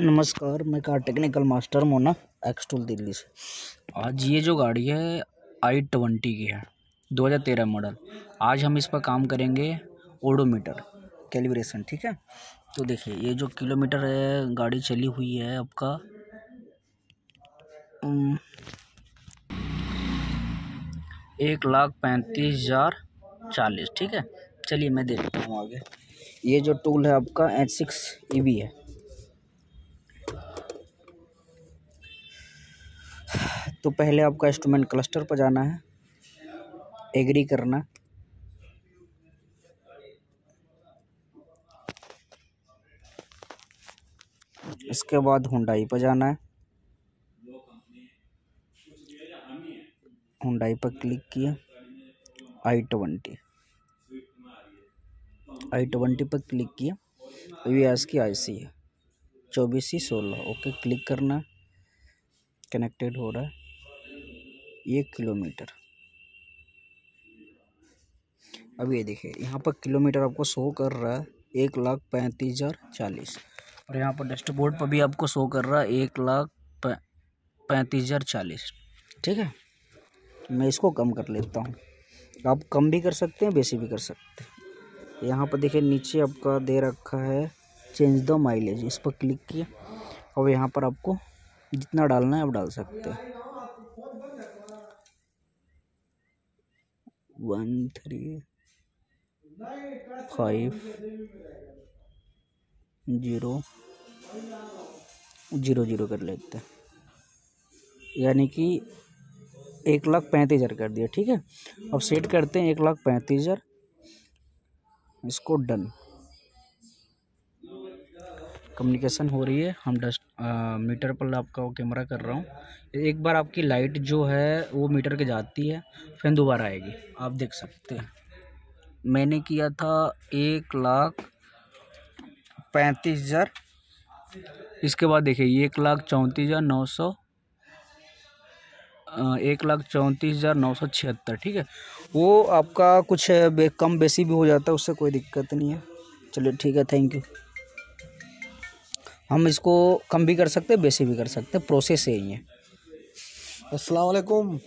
नमस्कार, मैं car technical master Mona एक्सटूल दिल्ली से। आज ये जो गाड़ी है आई ट्वेंटी की है 2013 मॉडल आज हम इस पर काम करेंगे ओडोमीटर कैलिब्रेशन ठीक है? तो देखिए, ये जो किलोमीटर है, गाड़ी चली हुई है आपका एक लाख पैंतीस हज़ार चालीस, ठीक है? चलिए, मैं देखता हूँ आगे। ये जो टूल है आपका एच सिक्स ई है। तो पहले आपका इंस्ट्रूमेंट क्लस्टर पर जाना है। एग्री करना। इसके बाद हुंडाई पर जाना है। हुंडाई पर क्लिक किया। आई ट्वेंटी आई ट्वेंटी पर क्लिक किया। वी एस की आई सी है। चौबीस ही सोलह। ओके क्लिक करना। कनेक्टेड हो रहा है। एक किलोमीटर। अब ये देखिए, यहाँ पर किलोमीटर आपको शो कर रहा है, एक लाख पैंतीस हज़ार चालीस। और यहाँ पर डैशबोर्ड पर भी आपको शो कर रहा है, एक लाख पैंतीस हज़ार चालीस। ठीक है? मैं इसको कम कर लेता हूँ। आप कम भी कर सकते हैं बेसी भी कर सकते हैं। यहाँ पर देखिए, नीचे आपका दे रखा है चेंज द माइलेज इस पर क्लिक किया। और यहाँ पर आपको जितना डालना है, आप डाल सकते हैं। One three five zero zero zero कर लेते हैं। यानी कि एक लाख पैंतीस हज़ार कर दिया, ठीक है? अब सेट करते हैं एक लाख पैंतीस हज़ार। इसको डन कम्युनिकेशन हो रही है, हम डस्ट मीटर पर आपका कैमरा कर रहा हूँ। एक बार आपकी लाइट जो है, वो मीटर के जाती है, फिर दोबारा आएगी। आप देख सकते हैं। मैंने किया था एक लाख पैंतीस हज़ार। इसके बाद देखिए, एक लाख चौंतीस हज़ार नौ सौ एक लाख चौंतीस हज़ार नौ सौ छिहत्तर, ठीक है? वो आपका कुछ कम बेसी भी हो जाता है, उससे कोई दिक्कत नहीं है। चलिए, ठीक है, थैंक यू। हम इसको कम भी कर सकते, बेसी भी कर सकते प्रोसेस यही है। अस्सलाम वालेकुम।